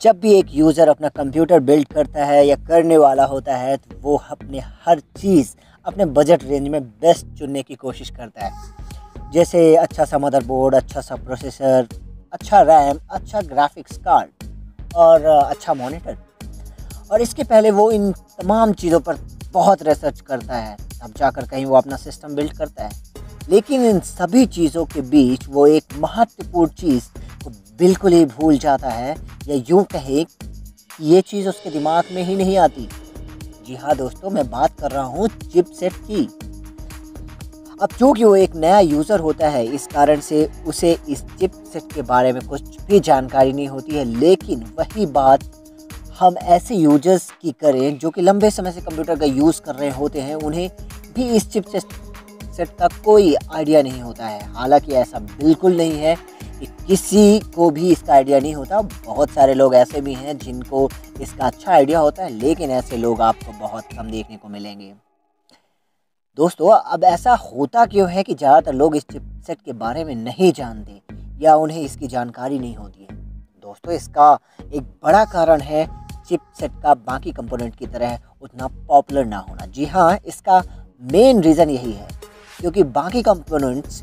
जब भी एक यूज़र अपना कंप्यूटर बिल्ड करता है या करने वाला होता है तो वो अपने हर चीज़, अपने बजट रेंज में बेस्ट चुनने की कोशिश करता है। जैसे अच्छा सा मदरबोर्ड अच्छा सा प्रोसेसर अच्छा रैम अच्छा ग्राफिक्स कार्ड और अच्छा मॉनिटर और इसके पहले वो इन तमाम चीज़ों पर बहुत रिसर्च करता है। तब जाकर कहीं वो अपना सिस्टम बिल्ड करता है। लेकिन इन सभी चीज़ों के बीच वो एक महत्वपूर्ण चीज़ बिल्कुल ही भूल जाता है या यूँ कहें ये चीज़ उसके दिमाग में ही नहीं आती। जी हाँ दोस्तों, मैं बात कर रहा हूँ चिप सेट की। अब चूँकि वो एक नया यूज़र होता है, इस कारण से उसे इस चिप सेट के बारे में कुछ भी जानकारी नहीं होती है, लेकिन वही बात हम ऐसे यूज़र्स की करें जो कि लंबे समय से कंप्यूटर का यूज़ कर रहे होते हैं, उन्हें भी इस चिप सेट का कोई आइडिया नहीं होता है। हालाँकि ऐसा बिल्कुल नहीं है कि किसी को भी इसका आइडिया नहीं होता। बहुत सारे लोग ऐसे भी हैं जिनको इसका अच्छा आइडिया होता है, लेकिन ऐसे लोग आपको बहुत कम देखने को मिलेंगे। दोस्तों, अब ऐसा होता क्यों है कि ज़्यादातर लोग इस चिपसेट के बारे में नहीं जानते या उन्हें इसकी जानकारी नहीं होती है? दोस्तों, इसका एक बड़ा कारण है चिपसेट का बाकी कंपोनेंट की तरह उतना पॉपुलर ना होना। जी हाँ इसका मेन रीज़न यही है, क्योंकि बाकी कंपोनेंट्स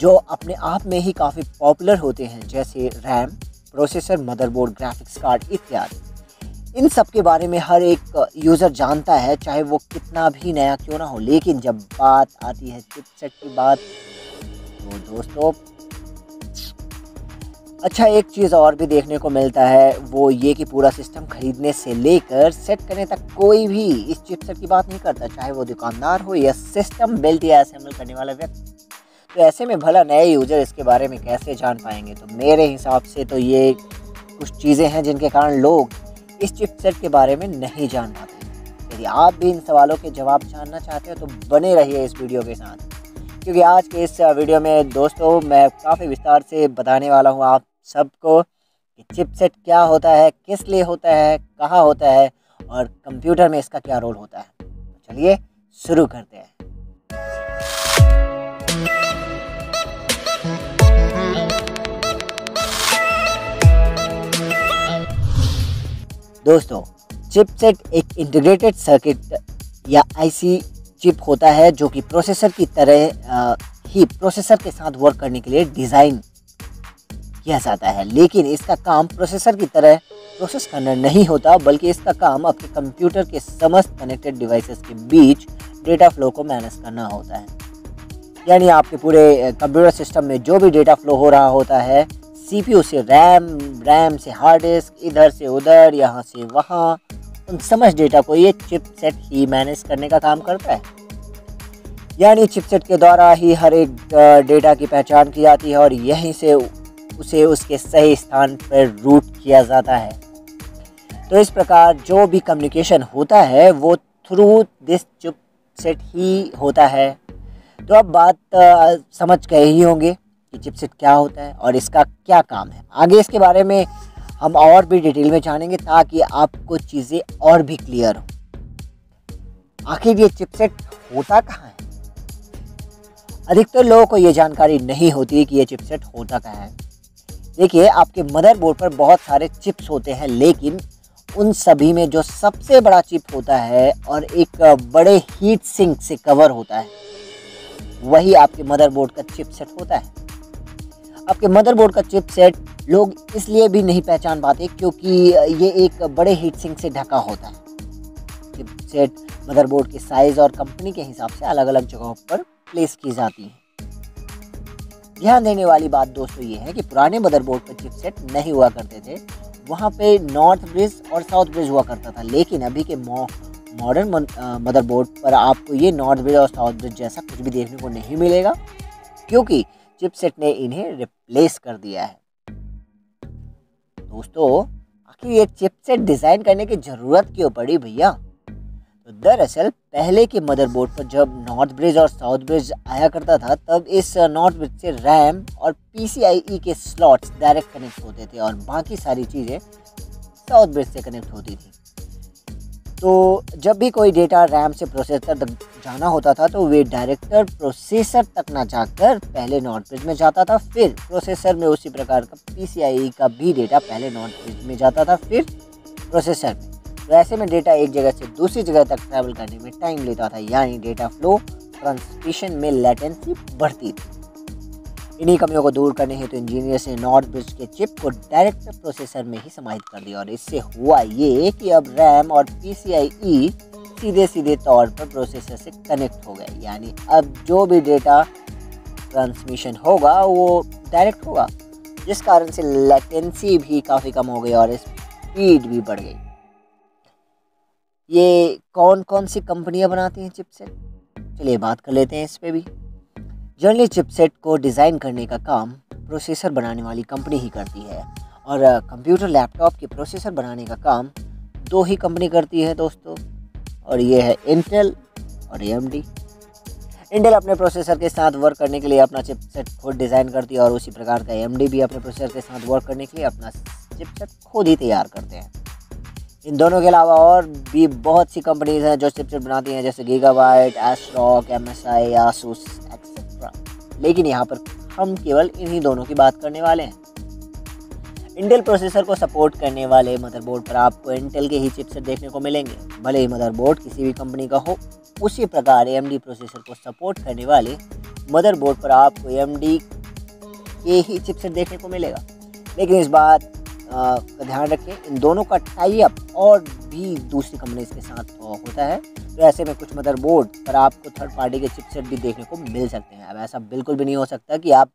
जो अपने आप में ही काफ़ी पॉपुलर होते हैं, जैसे RAM processor motherboard graphics card इत्यादि। इन सब के बारे में हर एक यूज़र जानता है, चाहे वो कितना भी नया क्यों ना हो, लेकिन जब बात आती है चिपसेट की बात तो दोस्तों अच्छा एक चीज़ और भी देखने को मिलता है, वो ये कि पूरा सिस्टम खरीदने से लेकर सेट करने तक कोई भी इस चिपसेट की बात नहीं करता, चाहे वो दुकानदार हो या सिस्टम बेल्ट या असेंबल करने वाला व्यक्ति। तो ऐसे में भला नए यूज़र इसके बारे में कैसे जान पाएँगे? तो मेरे हिसाब से तो ये कुछ चीज़ें हैं जिनके कारण लोग इस चिपसेट के बारे में नहीं जान पाते यदि आप भी इन सवालों के जवाब जानना चाहते हो तो बने रहिए इस वीडियो के साथ। क्योंकि आज के इस वीडियो में दोस्तों, मैं काफ़ी विस्तार से बताने वाला हूँ आप सबको कि चिपसेट क्या होता है, किस लिए होता है, कहाँ होता है और कंप्यूटर में इसका क्या रोल होता है। तो चलिए शुरू करते हैं। दोस्तों, चिपसेट एक इंटीग्रेटेड सर्किट या आईसी चिप होता है जो कि प्रोसेसर की तरह ही प्रोसेसर के साथ वर्क करने के लिए डिज़ाइन किया जाता है। लेकिन इसका काम प्रोसेसर की तरह प्रोसेस करना नहीं होता, बल्कि इसका काम आपके कंप्यूटर के समस्त कनेक्टेड डिवाइसेस के बीच डेटा फ्लो को मैनेज करना होता है। यानी आपके पूरे कंप्यूटर सिस्टम में जो भी डेटा फ्लो हो रहा होता है सीपीयू से रैम रैम से हार्ड डिस्क, इधर से उधर, यहाँ से वहाँ। उन समझ डेटा को ये चिपसेट ही मैनेज करने का काम करता है। यानी चिपसेट के द्वारा ही हर एक डेटा की पहचान की जाती है और यहीं से उसे उसके सही स्थान पर रूट किया जाता है। तो इस प्रकार जो भी कम्युनिकेशन होता है, वो थ्रू दिस चिपसेट ही होता है। तो अब बात समझ गए ही होंगे। कि चिपसेट क्या होता है और इसका क्या काम है। आगे इसके बारे में हम और भी डिटेल में जानेंगे ताकि आपको चीज़ें और भी क्लियर हो। आखिर ये चिपसेट होता कहाँ है? अधिकतर लोगों को ये जानकारी नहीं होती कि ये चिपसेट होता कहाँ है। देखिए, आपके मदरबोर्ड पर बहुत सारे चिप्स होते हैं, लेकिन उन सभी में जो सबसे बड़ा चिप होता है और एक बड़े हीट सिंक से कवर होता है, वही आपके मदरबोर्ड का चिप सेट होता है। आपके मदरबोर्ड का चिप सेट लोग इसलिए भी नहीं पहचान पाते क्योंकि ये एक बड़े हीट सिंक से ढका होता है। चिप सेट मदरबोर्ड के साइज़ और कंपनी के हिसाब से अलग अलग जगहों पर प्लेस की जाती है। ध्यान देने वाली बात दोस्तों ये है कि पुराने मदरबोर्ड पर चिपसेट नहीं हुआ करते थे। वहाँ पे नॉर्थ ब्रिज और साउथ ब्रिज हुआ करता था, लेकिन अभी के मॉडर्न मदरबोर्ड पर आपको ये नॉर्थ ब्रिज और साउथ ब्रिज जैसा कुछ भी देखने को नहीं मिलेगा। क्योंकि चिपसेट ने इन्हें रिप्लेस कर दिया है। दोस्तों, आखिर ये चिपसेट डिज़ाइन करने की ज़रूरत क्यों पड़ी भैया? तो दरअसल, पहले के मदरबोर्ड पर जब नॉर्थ ब्रिज और साउथ ब्रिज आया करता था, तब इस नॉर्थ ब्रिज से रैम और पीसीआईई के स्लॉट्स डायरेक्ट कनेक्ट होते थे और बाकी सारी चीज़ें साउथ ब्रिज से कनेक्ट होती थी। तो जब भी कोई डेटा रैम से प्रोसेसर तक जाना होता था तो वे डायरेक्टर प्रोसेसर तक ना जाकर पहले नॉट ब्रिज में जाता था। फिर प्रोसेसर में उसी प्रकार का पीसीआई का भी डेटा पहले नॉट ब्रिज में जाता था, फिर प्रोसेसर में। तो ऐसे में डेटा एक जगह से दूसरी जगह तक ट्रैवल करने में टाइम लेता था, यानी डेटा फ्लो ट्रांसमिशन में लेटेंसी बढ़ती थी। इन्हीं कमियों को दूर करने हेतु तो इंजीनियर्स ने नॉर्थ ब्रिज के चिप को डायरेक्ट प्रोसेसर में ही समाहित कर दिया और इससे हुआ ये कि अब रैम और पी सीधे सीधे तौर पर प्रोसेसर से कनेक्ट हो गए। यानी अब जो भी डेटा ट्रांसमिशन होगा, वो डायरेक्ट होगा। जिस कारण से लेटेंसी भी काफ़ी कम हो गई और स्पीड भी बढ़ गई। ये कौन कौन सी कंपनियाँ बनाती हैं चिपसेट चलिए बात कर लेते हैं इस पर भी। जनरली चिपसेट को डिज़ाइन करने का काम प्रोसेसर बनाने वाली कंपनी ही करती है। और कंप्यूटर लैपटॉप के प्रोसेसर बनाने का काम दो ही कंपनी करती है दोस्तों। और ये है इंटेल और ए इंटेल अपने प्रोसेसर के साथ वर्क करने के लिए अपना चिपसेट खुद डिज़ाइन करती है और उसी प्रकार का ए भी अपने प्रोसेसर के साथ वर्क करने के लिए अपना चिपसेट खुद ही तैयार करते हैं। इन दोनों के अलावा और भी बहुत सी कंपनीज़ हैं जो चिपसेट बनाती हैं, जैसे Gigabyte ASRock M S I Asus लेकिन यहाँ पर हम केवल इन्हीं दोनों की बात करने वाले हैं। इंटेल प्रोसेसर को सपोर्ट करने वाले मदरबोर्ड पर आपको इंटेल के ही चिपसेट देखने को मिलेंगे। भले ही मदरबोर्ड किसी भी कंपनी का हो, उसी प्रकार ए प्रोसेसर को सपोर्ट करने वाले मदरबोर्ड पर आपको ए के ही चिपसेट देखने को मिलेगा। लेकिन इस बात का ध्यान रखें। इन दोनों का टाई अप और भी दूसरी कंपनीज़ के साथ होता है। तो ऐसे में कुछ मदरबोर्ड पर आपको थर्ड पार्टी के चिपसेट भी देखने को मिल सकते हैं। अब ऐसा बिल्कुल भी नहीं हो सकता कि आप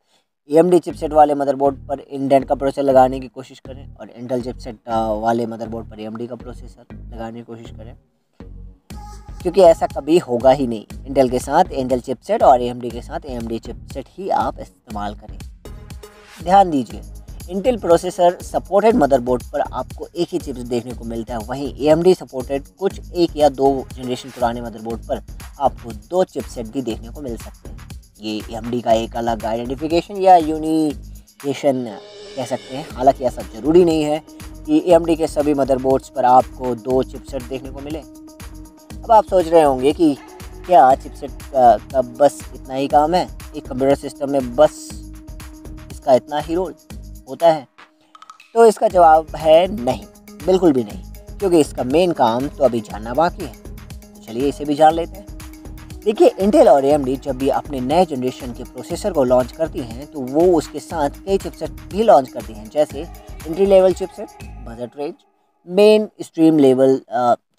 ए चिपसेट वाले मदरबोर्ड पर इंडेंट का प्रोसेसर लगाने की कोशिश करें और इंटेल चिपसेट वाले मदरबोर्ड पर ए एम डी का प्रोसेसर लगाने की कोशिश करें। क्योंकि ऐसा कभी होगा ही नहीं। इंटेल के साथ इंटेल चिपसेट और ए के साथ ए चिपसेट ही आप इस्तेमाल करें। ध्यान दीजिए। इंटेल प्रोसेसर सपोर्टेड मदरबोर्ड पर आपको एक ही चिप्स देखने को मिलता है। वहीं ए सपोर्टेड कुछ एक या दो जनरेशन पुराने मदरबोर्ड पर आपको दो चिपसेट भी देखने को मिल सकते हैं। ये ए का एक अलग आइडेंटिफिकेशन या यूनिकेशन कह सकते हैं। हालाँकि ऐसा ज़रूरी नहीं है कि ए के सभी मदरबोर्ड्स पर आपको दो चिपसेट देखने को मिले। अब आप सोच रहे होंगे कि क्या चिपसेट का, का बस इतना ही काम है? एक कंप्यूटर सिस्टम में बस इसका इतना ही रोल होता है। तो इसका जवाब है नहीं, बिल्कुल भी नहीं, क्योंकि इसका मेन काम तो अभी जानना बाकी है। तो चलिए इसे भी जान लेते हैं। देखिए इंटेल और ए जब भी अपने नए जनरेशन के प्रोसेसर को लॉन्च करती हैं तो वो उसके साथ कई चिपसेट भी लॉन्च करती हैं, जैसे entry level chipset budget range mainstream level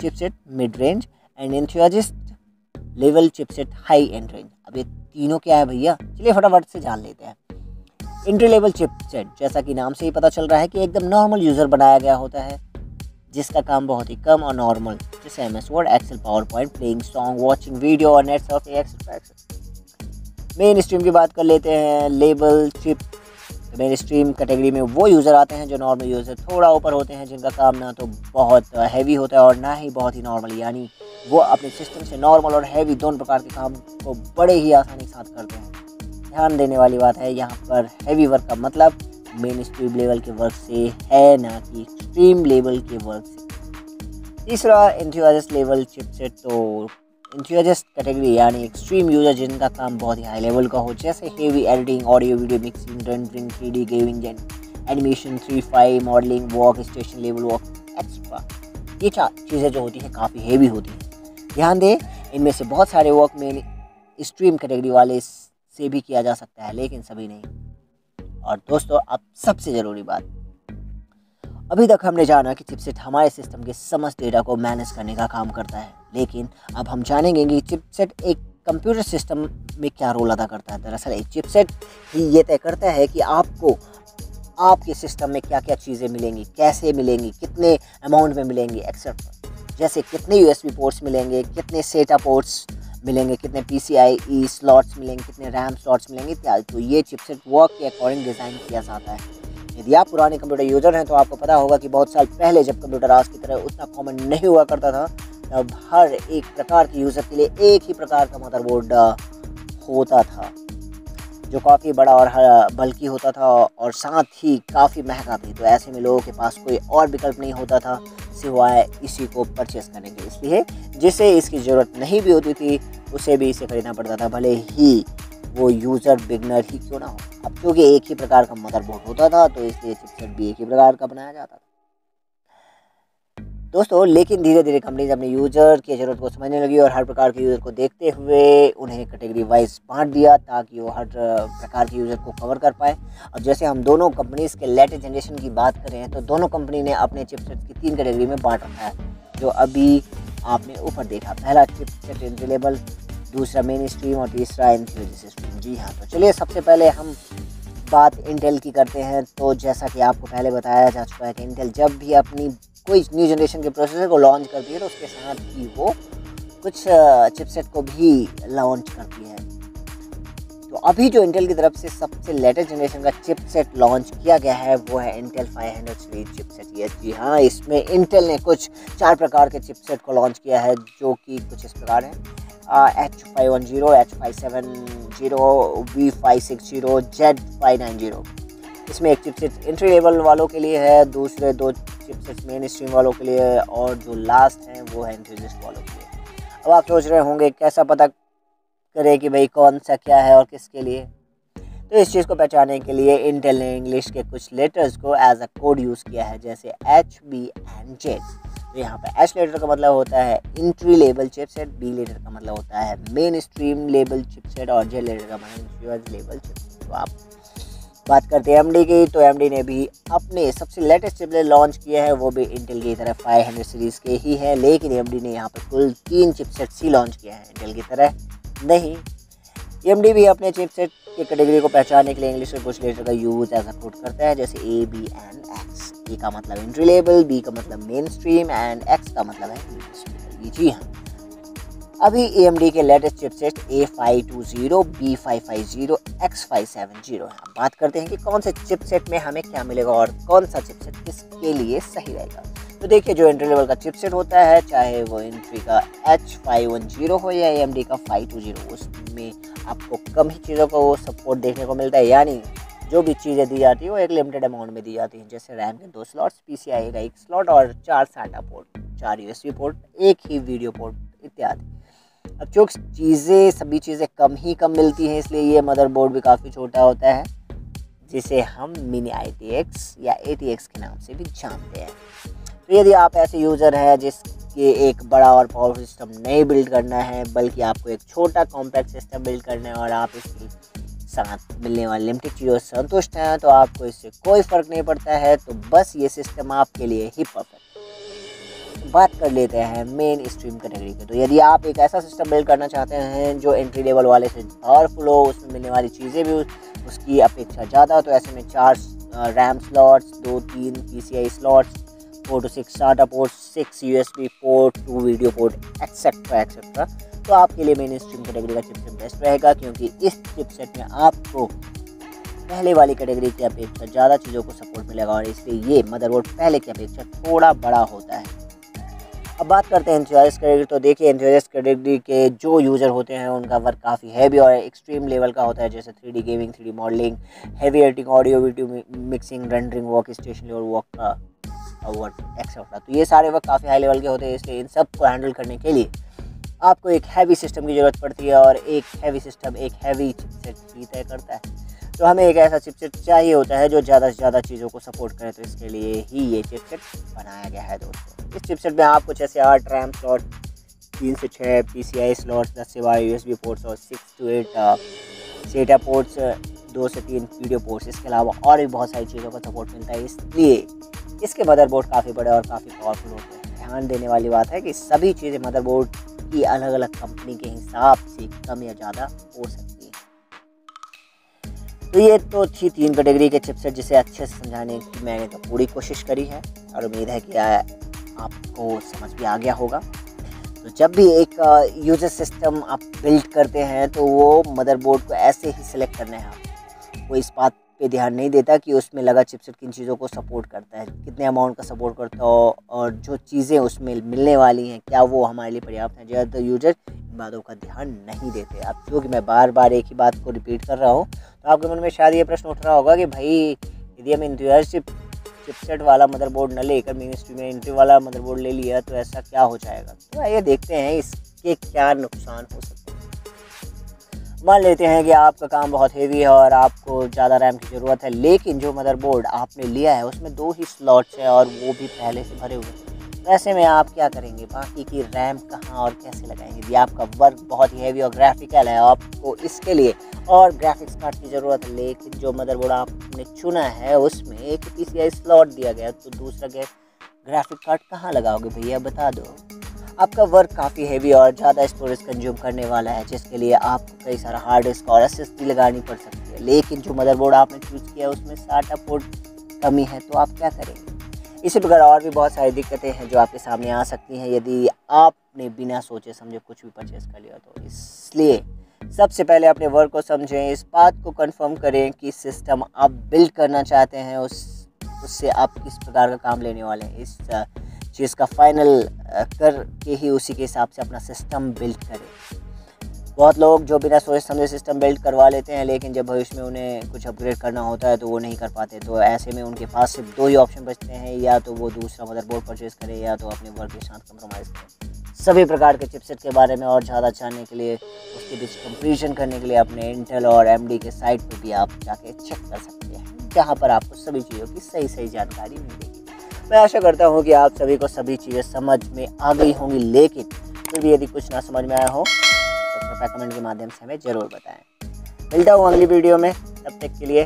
chipset mid range and enthusiast level chipset high end range अब ये तीनों क्या है भैया? चलिए फटाफट से जान लेते हैं। इंट्री लेवल चिपसेट जैसा कि नाम से ही पता चल रहा है कि एकदम नॉर्मल यूज़र बनाया गया होता है, जिसका काम बहुत ही कम और नॉर्मल जैसे M S Word Excel PowerPoint playing song watching video और नेट सर्फ मेन स्ट्रीम की बात कर लेते हैं लेबल चिप मेन स्ट्रीम कैटेगरी में वो यूज़र आते हैं जो नॉर्मल यूज़र थोड़ा ऊपर होते हैं, जिनका काम ना तो बहुत हैवी होता है और ना ही बहुत ही नॉर्मल यानी वो अपने सिस्टम से नॉर्मल और हैवी दोनों प्रकार के काम को बड़े ही आसानी के साथ करते हैं। ध्यान देने वाली बात है, यहाँ पर हैवी वर्क का मतलब मेन स्ट्रीम लेवल के वर्क से है, ना कि एक्सट्रीम लेवल के वर्क से। तीसरा इंथ्यूजस्ट लेवल चिपसेट तो इंथ्यूजस्ट कैटेगरी यानी एक्सट्रीम यूज़र जिनका काम बहुत ही हाई लेवल का हो, जैसे heavy editing audio video mixing rendering three D gaming animation three five modelling workstation level work extra ये चार चीज़ें जो होती हैं, काफ़ी हेवी होती हैं। ध्यान दें, इनमें से बहुत सारे वर्क मेन स्ट्रीम कैटेगरी वाले से भी किया जा सकता है, लेकिन सभी नहीं। और दोस्तों, अब सबसे ज़रूरी बात। अभी तक हमने जाना कि चिपसेट हमारे सिस्टम के समस्त डेटा को मैनेज करने का काम करता है, लेकिन अब हम जानेंगे कि चिपसेट एक कंप्यूटर सिस्टम में क्या रोल अदा करता है। दरअसल, एक चिपसेट ही ये तय करता है कि आपको आपके सिस्टम में क्या क्या चीज़ें मिलेंगी, कैसे मिलेंगी, कितने अमाउंट में मिलेंगी एक्सेट्रा जैसे कितने यूएसबी पोर्ट्स मिलेंगे, कितने सेटा पोर्ट्स मिलेंगे, कितने पी सी आई ई स्लॉट्स मिलेंगे, कितने रैम स्लॉट्स मिलेंगे इत्यादि तो ये चिपसेट वर्क के अकॉर्डिंग डिज़ाइन किया जाता है। यदि आप पुराने कंप्यूटर यूज़र हैं तो आपको पता होगा कि बहुत साल पहले जब कंप्यूटर आज की तरह उतना कॉमन नहीं हुआ करता था, तब हर एक प्रकार के यूज़र के लिए एक ही प्रकार का मदरबोर्ड होता था, जो काफ़ी बड़ा और बल्कि होता था और साथ ही काफ़ी महँगा भी। तो ऐसे में लोगों के पास कोई और विकल्प नहीं होता था। सिवाय इसी को परचेस करने के इसलिए, जिसे इसकी ज़रूरत नहीं भी होती थी, उसे भी इसे खरीदना पड़ता था, भले ही वो यूज़र बिगनर ही क्यों ना हो। अब क्योंकि एक ही प्रकार का मदरबोर्ड होता था तो इसलिए चिपसेट भी एक ही प्रकार का बनाया जाता था। दोस्तों, लेकिन धीरे धीरे कंपनीज़ अपने यूज़र की ज़रूरत को समझने लगी और हर प्रकार के यूज़र को देखते हुए उन्हें कैटेगरी वाइज बांट दिया ताकि वो हर प्रकार के यूज़र को कवर कर पाए। और जैसे हम दोनों कंपनीज़ के लेटेस्ट जनरेशन की बात करें तो दोनों कंपनी ने अपने चिपसेट की तीन कैटेगरी में बांट रखा है, जो अभी आपने ऊपर देखा। पहला चिपसेट इंटेलेबल दूसरा मेन स्ट्रीम और तीसरा इंथ्यूजिस स्ट्रीम जी हाँ तो चलिए सबसे पहले हम बात इंटेल की करते हैं। तो जैसा कि आपको पहले बताया जा चुका है कि इंटेल जब भी अपनी कोई न्यू जनरेशन के प्रोसेसर को लॉन्च करती है तो उसके साथ ही वो कुछ चिपसेट को भी लॉन्च करती है। तो अभी जो इंटेल की तरफ़ से सबसे लेटेस्ट जनरेशन का चिपसेट लॉन्च किया गया है, वो है इंटेल 500 सीरीज़ चिपसेट ये, जी हाँ इसमें इंटेल ने कुछ चार प्रकार के चिपसेट को लॉन्च किया है, जो कि कुछ इस प्रकार है। H five one zero H five seven zero B five six zero Z five nine zero इसमें एक चिपसेट एंट्री लेवल वालों के लिए है, दूसरे दो चिपसेट्स मेन स्ट्रीम वालों के लिए और जो लास्ट हैं वो है एंथ्यूजिस्ट वालों के लिए। अब आप सोच रहे होंगे, कैसा पता करें कि भाई कौन सा क्या है और किसके लिए? तो इस चीज़ को पहचानने के लिए इंटेल ने इंग्लिश के कुछ लेटर्स को एज अ कोड यूज़ किया है, जैसे एच बी एंड जेड तो यहाँ पर एच लेटर का मतलब होता है entry level chipset B letter का मतलब होता है मेन स्ट्रीम लेवल चिपसेट और जेड लेटर का मतलब लेवल चिपसेट तो आप बात करते हैं एमडी की। तो एमडी ने भी अपने सबसे लेटेस्ट चिपलेट लॉन्च किए हैं, वो भी इंटेल की तरह 500 सीरीज़ के ही है, लेकिन एमडी ने यहाँ पर कुल तीन चिपसेट्स ही लॉन्च किए हैं इंटेल की तरह। नहीं एमडी भी अपने चिपसेट की कैटेगरी को पहचानने के लिए इंग्लिश में कुछ लेटर का यूज़ एज अ कोड करता है, जैसे A B and X A का मतलब इंट्री लेवल बी का मतलब मेन स्ट्रीम एंड एक्स का मतलब है जी हाँ। अभी ए के latest chipset A five two zero B five five zero X five seven zero है। बात करते हैं कि कौन से चिपसेट में हमें क्या मिलेगा और कौन सा चिपसेट किसके लिए सही रहेगा। तो देखिए, जो एंट्री लेवल का चिपसेट होता है, चाहे वो एंट्री का एच फाइव वन ज़ीरो हो या एएमडी का फाइव टू ज़ीरो उसमें आपको कम ही चीज़ों का वो सपोर्ट देखने को मिलता है। यानी जो भी चीज़ें दी जाती है, वो एक लिमिटेड अमाउंट में दी जाती हैं। जैसे रैम के दो स्लॉट्स पी सी का एक स्लॉट और चार साटा पोर्ट चार यू पोर्ट एक ही वीडियो पोर्ट इत्यादि। अब जो चीज़ें, सभी चीज़ें कम ही कम मिलती हैं, इसलिए ये मदरबोर्ड भी काफ़ी छोटा होता है, जिसे हम मिनी आई या ए के नाम से भी जानते हैं। तो यदि आप ऐसे यूज़र हैं, जिसके एक बड़ा और पावरफुल सिस्टम नहीं बिल्ड करना है, बल्कि आपको एक छोटा कॉम्पैक्ट सिस्टम बिल्ड करना है और आप इसके साथ मिलने वाले लिमिटेड चीज़ों से संतुष्ट हैं तो आपको इससे कोई फ़र्क नहीं पड़ता है तो बस ये सिस्टम आपके लिए ही परफेक्ट बात कर लेते हैं मेन स्ट्रीम कैटेगरी के तो यदि आप एक ऐसा सिस्टम बिल्ड करना चाहते हैं जो एंट्री लेवल वाले से पावरफुल हो, उसमें मिलने वाली चीज़ें भी, उसकी अपेक्षा ज़्यादा हो तो ऐसे में चार रैम स्लॉट्स दो, तीन P slots four two six data port six U S B port two video port etcetera etcetera तो आपके लिए मेन स्ट्रीम कैटेगरी का चिपसेट बेस्ट रहेगा, क्योंकि इस चिपसेट में आपको पहले वाली कैटेगरी की अपेक्षा ज़्यादा चीज़ों को सपोर्ट मिलेगा, और इसलिए ये मदरबोर्ड पहले की अपेक्षा थोड़ा बड़ा होता है। अब बात करते हैं एंथ्रियास कैटेगरी तो देखिए एंथ्रियास कैटेगरी के जो यूज़र होते हैं, उनका वर्क काफ़ी हैवी और एक्सट्रीम लेवल का होता है। जैसे three gaming three modelling heavy editing audio video mixing rendering workstation और वर्क का वर्क एक्सेट्रा तो ये सारे वर्क काफ़ी हाई लेवल के होते हैं, इसलिए इन सबको हैंडल करने के लिए आपको एक हैवी सिस्टम की ज़रूरत पड़ती है और एक हैवी सिस्टम एक हैवी चिपसेट ही तय करता है। तो हमें एक ऐसा चिपसेट चाहिए होता है जो ज़्यादा से ज़्यादा चीज़ों को सपोर्ट करे तो इसके लिए ही ये चिपसेट बनाया गया है दोस्तों। इस चिपसेट में आप कुछ ऐसे आठ रैम स्लॉट तीन से छः पी सी आई स्लॉट्स दस से बारह यू एस बी पोर्ट्स और six two eight SATA ports दो से तीन वीडियो पोर्ट्स इसके अलावा और भी बहुत सारी चीज़ों का सपोर्ट मिलता है इसलिए इसके मदरबोर्ड काफ़ी बड़े और काफ़ी पावरफुल होते हैं। ध्यान देने वाली बात है कि सभी चीज़ें मदरबोर्ड की अलग अलग कंपनी के हिसाब से कम या ज़्यादा हो सकती तो ये तो थी तीन कैटेगरी के चिपसेट जिसे अच्छे से समझाने की मैंने तो पूरी कोशिश करी है और उम्मीद है कि आपको समझ भी आ गया होगा। तो जब भी एक यूज़र सिस्टम आप बिल्ड करते हैं तो वो मदरबोर्ड को ऐसे ही सिलेक्ट करना है। वो इस बात पे ध्यान नहीं देता कि उसमें लगा चिपसेट किन चीज़ों को सपोर्ट करता है, कितने अमाउंट का सपोर्ट करता हो और जो चीज़ें उसमें मिलने वाली हैं, क्या वो हमारे लिए पर्याप्त हैं। ज़्यादातर यूज़र इन बातों का ध्यान नहीं देते। अब क्योंकि मैं बार बार एक ही बात को रिपीट कर रहा हूँ तो आपके मन में शायद ये प्रश्न उठ रहा होगा कि भाई, यदि हम इंटीरियरशिप चिपसेट वाला मदरबोर्ड न लेकर मेन स्ट्रीम में इंटर वाला मदरबोर्ड ले लिया तो ऐसा क्या हो जाएगा? तो आइए देखते हैं इसके क्या नुकसान हो सकते हैं। मान लेते हैं कि आपका काम बहुत हेवी है और आपको ज़्यादा रैम की ज़रूरत है, लेकिन जो मदरबोर्ड आपने लिया है, उसमें दो ही स्लॉट्स हैं और वो भी पहले से भरे हुए हैं। ऐसे में आप क्या करेंगे? बाकी की रैम कहाँ और कैसे लगाएँगे? यदि आपका वर्क बहुत ही हैवी और ग्राफिकल है, आपको इसके लिए और ग्राफिक्स कार्ड की ज़रूरत है लेकिन जो मदरबोर्ड आपने चुना है, उसमें एक पी सी स्लॉट दिया गया तो दूसरा ग्राफिक कार्ड कहाँ लगाओगे भैया, बता दो। आपका वर्क काफ़ी हैवी और ज़्यादा स्टोरेज कंज्यूम करने वाला है, जिसके लिए आपको कई सारा हार्ड डिस्क और एसएसडी लगानी पड़ सकती है। लेकिन जो मदरबोर्ड आपने चूज़ किया उसमें साटा पोर्ट कमी है तो आप क्या करेंगे? इसी प्रकार और भी बहुत सारी दिक्कतें हैं जो आपके सामने आ सकती हैं। यदि आपने बिना सोचे समझे कुछ भी परचेज कर लिया तो इसलिए सबसे पहले अपने वर्क को समझें, इस बात को कंफर्म करें कि सिस्टम आप बिल्ड करना चाहते हैं, उस, उससे आप किस प्रकार का काम लेने वाले हैं। इस, चीज़ का फाइनल करके ही उसी के हिसाब से अपना सिस्टम बिल्ड करें। बहुत लोग जो बिना सोचे समझे सिस्टम बिल्ड करवा लेते हैं, लेकिन जब भविष्य में उन्हें कुछ अपग्रेड करना होता है तो वो नहीं कर पाते। तो ऐसे में उनके पास सिर्फ़ दो ही ऑप्शन बचते हैं, या तो वो दूसरा मदरबोर्ड परचेज करें, या तो अपने वर्क के साथ कंप्रोमाइज़ करें। सभी प्रकार के चिपसेट के बारे में और ज़्यादा जानने के लिए, उसके कंपेरिजन करने के लिए अपने इंटेल और एमडी के साइट पर भी आप जाके चेक कर सकते हैं, जहाँ पर आपको सभी चीज़ों की सही सही जानकारी मिलेगी। मैं आशा करता हूँ कि आप सभी को सभी चीज़ें समझ में आ गई होंगी, लेकिन फिर भी यदि कुछ ना समझ में आया हो कृपया कमेंट के माध्यम से हमें ज़रूर बताएँ। मिलता हूँ अगली वीडियो में, तब तक के लिए